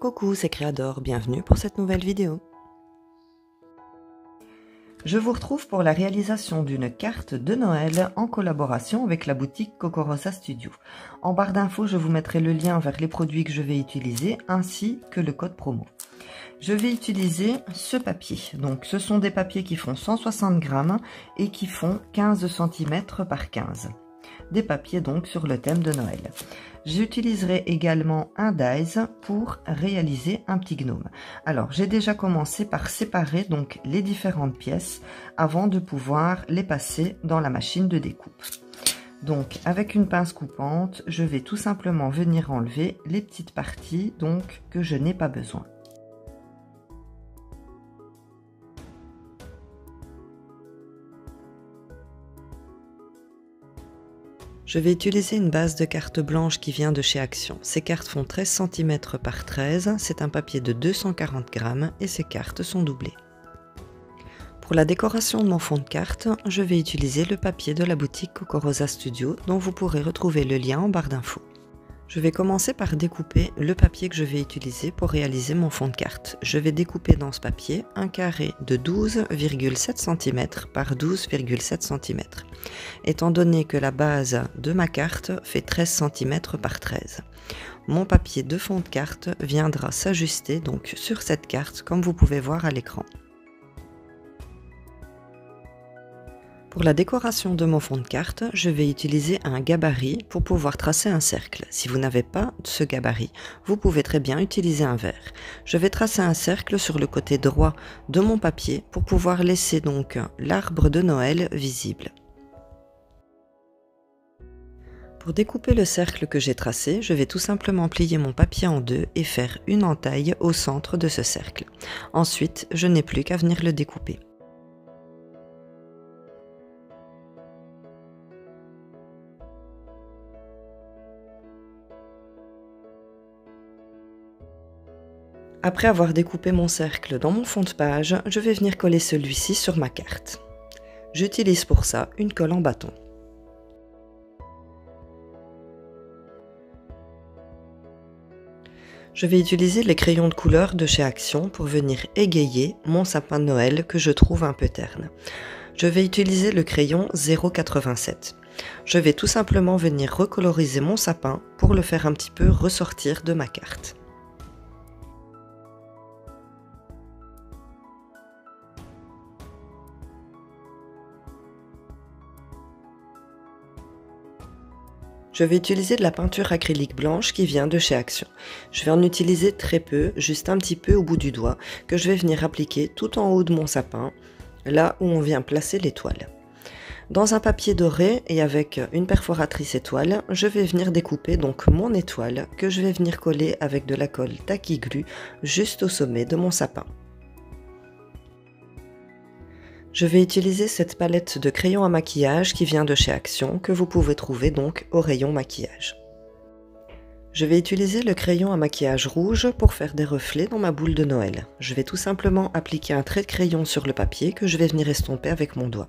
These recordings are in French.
Coucou, c'est Créador, bienvenue pour cette nouvelle vidéo. Je vous retrouve pour la réalisation d'une carte de Noël en collaboration avec la boutique Cocorosa Studio. En barre d'infos, je vous mettrai le lien vers les produits que je vais utiliser ainsi que le code promo. Je vais utiliser ce papier. Donc, ce sont des papiers qui font 160 grammes et qui font 15 cm par 15 des papiers donc sur le thème de Noël. J'utiliserai également un dies pour réaliser un petit gnome. Alors j'ai déjà commencé par séparer donc les différentes pièces avant de pouvoir les passer dans la machine de découpe. Donc avec une pince coupante, je vais tout simplement venir enlever les petites parties donc que je n'ai pas besoin. Je vais utiliser une base de carte blanche qui vient de chez Action. Ces cartes font 13 cm par 13, c'est un papier de 240 grammes et ces cartes sont doublées. Pour la décoration de mon fond de carte, je vais utiliser le papier de la boutique Cocorosa Studio dont vous pourrez retrouver le lien en barre d'infos. Je vais commencer par découper le papier que je vais utiliser pour réaliser mon fond de carte. Je vais découper dans ce papier un carré de 12,7 cm par 12,7 cm. Étant donné que la base de ma carte fait 13 cm par 13. Mon papier de fond de carte viendra s'ajuster sur cette carte comme vous pouvez voir à l'écran. Pour la décoration de mon fond de carte, je vais utiliser un gabarit pour pouvoir tracer un cercle. Si vous n'avez pas ce gabarit, vous pouvez très bien utiliser un verre. Je vais tracer un cercle sur le côté droit de mon papier pour pouvoir laisser donc l'arbre de Noël visible. Pour découper le cercle que j'ai tracé, je vais tout simplement plier mon papier en deux et faire une entaille au centre de ce cercle. Ensuite, je n'ai plus qu'à venir le découper. Après avoir découpé mon cercle dans mon fond de page, je vais venir coller celui-ci sur ma carte. J'utilise pour ça une colle en bâton. Je vais utiliser les crayons de couleur de chez Action pour venir égayer mon sapin de Noël que je trouve un peu terne. Je vais utiliser le crayon 087. Je vais tout simplement venir recoloriser mon sapin pour le faire un petit peu ressortir de ma carte. Je vais utiliser de la peinture acrylique blanche qui vient de chez Action. Je vais en utiliser très peu, juste un petit peu au bout du doigt, que je vais venir appliquer tout en haut de mon sapin, là où on vient placer l'étoile. Dans un papier doré et avec une perforatrice étoile, je vais venir découper donc mon étoile que je vais venir coller avec de la colle Tacky Glue juste au sommet de mon sapin. Je vais utiliser cette palette de crayons à maquillage qui vient de chez Action, que vous pouvez trouver donc au rayon maquillage. Je vais utiliser le crayon à maquillage rouge pour faire des reflets dans ma boule de Noël. Je vais tout simplement appliquer un trait de crayon sur le papier que je vais venir estomper avec mon doigt.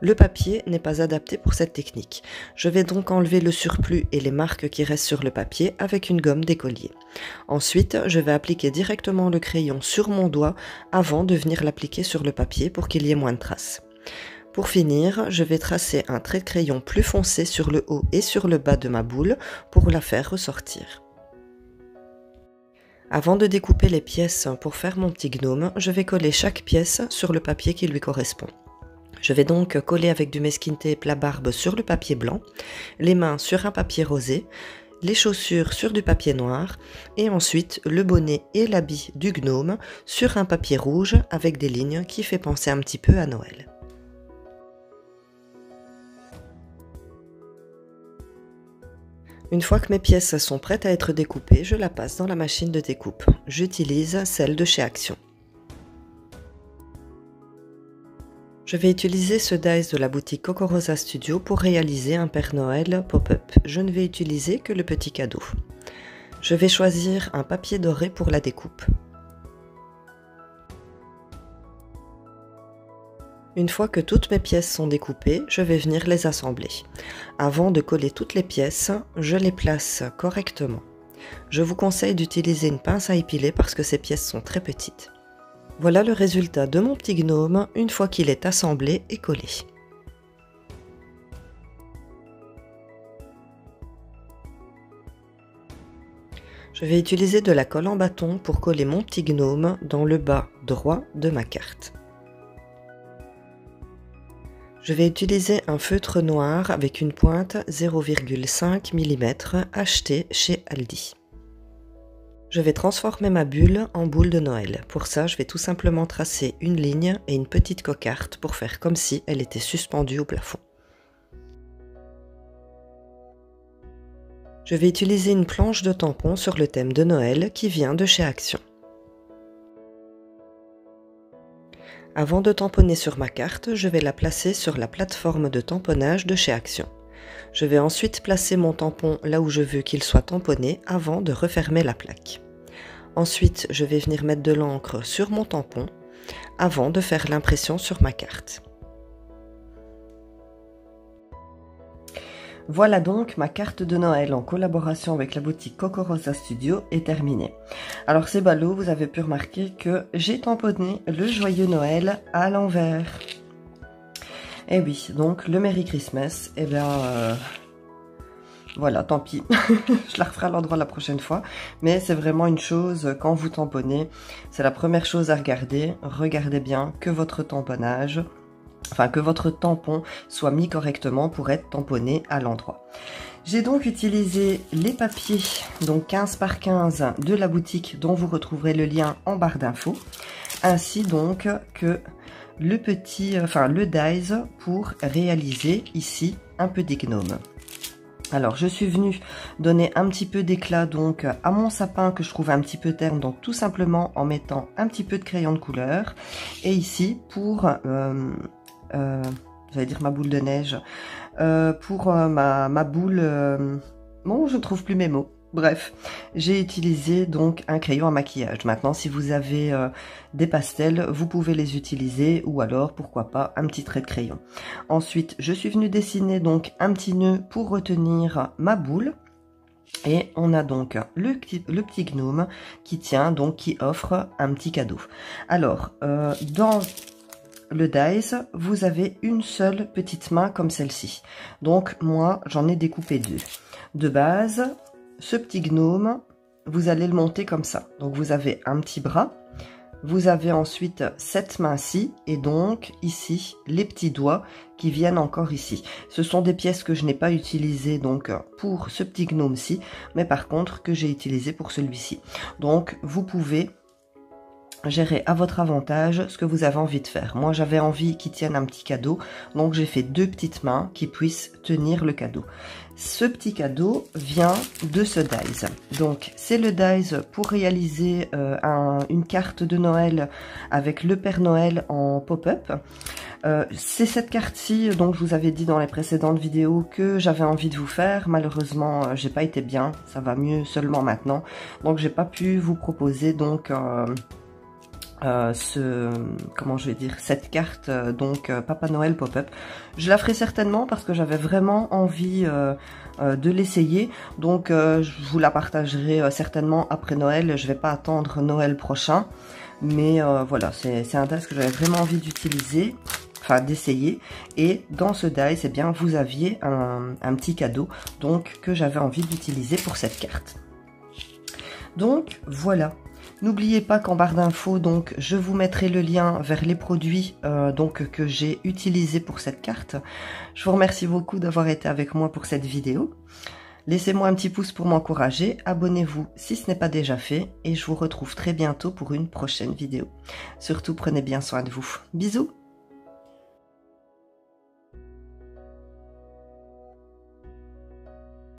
Le papier n'est pas adapté pour cette technique. Je vais donc enlever le surplus et les marques qui restent sur le papier avec une gomme d'écolier. Ensuite, je vais appliquer directement le crayon sur mon doigt avant de venir l'appliquer sur le papier pour qu'il y ait moins de traces. Pour finir, je vais tracer un trait de crayon plus foncé sur le haut et sur le bas de ma boule pour la faire ressortir. Avant de découper les pièces pour faire mon petit gnome, je vais coller chaque pièce sur le papier qui lui correspond. Je vais donc coller avec du mesquin tape la barbe sur le papier blanc, les mains sur un papier rosé, les chaussures sur du papier noir et ensuite le bonnet et l'habit du gnome sur un papier rouge avec des lignes qui fait penser un petit peu à Noël. Une fois que mes pièces sont prêtes à être découpées, je la passe dans la machine de découpe. J'utilise celle de chez Action. Je vais utiliser ce dice de la boutique Cocorosa Studio pour réaliser un Père Noël pop-up. Je ne vais utiliser que le petit cadeau. Je vais choisir un papier doré pour la découpe. Une fois que toutes mes pièces sont découpées, je vais venir les assembler. Avant de coller toutes les pièces, je les place correctement. Je vous conseille d'utiliser une pince à épiler parce que ces pièces sont très petites. Voilà le résultat de mon petit gnome une fois qu'il est assemblé et collé. Je vais utiliser de la colle en bâton pour coller mon petit gnome dans le bas droit de ma carte. Je vais utiliser un feutre noir avec une pointe 0,5 mm acheté chez Aldi. Je vais transformer ma bulle en boule de Noël. Pour ça, je vais tout simplement tracer une ligne et une petite cocarde pour faire comme si elle était suspendue au plafond. Je vais utiliser une planche de tampon sur le thème de Noël qui vient de chez Action. Avant de tamponner sur ma carte, je vais la placer sur la plateforme de tamponnage de chez Action. Je vais ensuite placer mon tampon là où je veux qu'il soit tamponné avant de refermer la plaque. Ensuite, je vais venir mettre de l'encre sur mon tampon avant de faire l'impression sur ma carte. Voilà donc ma carte de Noël en collaboration avec la boutique Coco Rosa Studio est terminée. Alors c'est ballot, vous avez pu remarquer que j'ai tamponné le joyeux Noël à l'envers. Et eh oui, donc le Merry Christmas, eh bien... Euh, voilà, tant pis. je la referai à l'endroit la prochaine fois. Mais c'est vraiment une chose, quand vous tamponnez, c'est la première chose à regarder. Regardez bien que votre tamponnage, enfin que votre tampon soit mis correctement pour être tamponné à l'endroit. J'ai donc utilisé les papiers, donc 15 par 15 de la boutique dont vous retrouverez le lien en barre d'infos, ainsi donc que le petit, enfin le dies pour réaliser ici un peu des. Alors je suis venue donner un petit peu d'éclat donc à mon sapin que je trouve un petit peu terne donc tout simplement en mettant un petit peu de crayon de couleur et ici pour euh, euh j'allais dire ma boule de neige euh, pour euh, ma, boule bon je trouve plus mes mots Bref, j'ai utilisé donc un crayon à maquillage. Maintenant, si vous avez euh, des pastels, vous pouvez les utiliser ou alors, pourquoi pas, un petit trait de crayon. Ensuite, je suis venue dessiner donc un petit nœud pour retenir ma boule. Et on a donc le, petit gnome qui tient, donc qui offre un petit cadeau. Alors, euh, dans le dice, vous avez une seule petite main comme celle-ci. Donc moi, j'en ai découpé deux. De base, ce petit gnome, vous allez le monter comme ça. Donc vous avez un petit bras, vous avez ensuite cette main-ci et donc ici les petits doigts qui viennent encore ici. Ce sont des pièces que je n'ai pas utilisées donc pour ce petit gnome-ci, mais par contre que j'ai utilisé pour celui-ci. Donc vous pouvez gérer à votre avantage ce que vous avez envie de faire. Moi, j'avais envie qu'il tienne un petit cadeau, donc j'ai fait deux petites mains qui puissent tenir le cadeau. Ce petit cadeau vient de ce dies. Donc, c'est le dies pour réaliser euh, une carte de Noël avec le Père Noël en pop-up. Euh, c'est cette carte-ci, donc je vous avais dit dans les précédentes vidéos que j'avais envie de vous faire. Malheureusement, euh, j'ai pas été bien, ça va mieux seulement maintenant. Donc, j'ai pas pu vous proposer donc ce comment je vais dire cette carte euh, donc euh, Papa Noël pop-up. Je la ferai certainement parce que j'avais vraiment envie de l'essayer. Donc je vous la partagerai certainement après Noël. Je vais pas attendre Noël prochain. Mais voilà c'est un dice que j'avais vraiment envie d'utiliser enfin d'essayer. Et dans ce dice eh bien vous aviez un petit cadeau donc que j'avais envie d'utiliser pour cette carte. Donc voilà N'oubliez pas qu'en barre d'infos, donc, je vous mettrai le lien vers les produits euh, donc que j'ai utilisés pour cette carte. Je vous remercie beaucoup d'avoir été avec moi pour cette vidéo. Laissez-moi un petit pouce pour m'encourager, abonnez-vous si ce n'est pas déjà fait et je vous retrouve très bientôt pour une prochaine vidéo. Surtout, prenez bien soin de vous. Bisous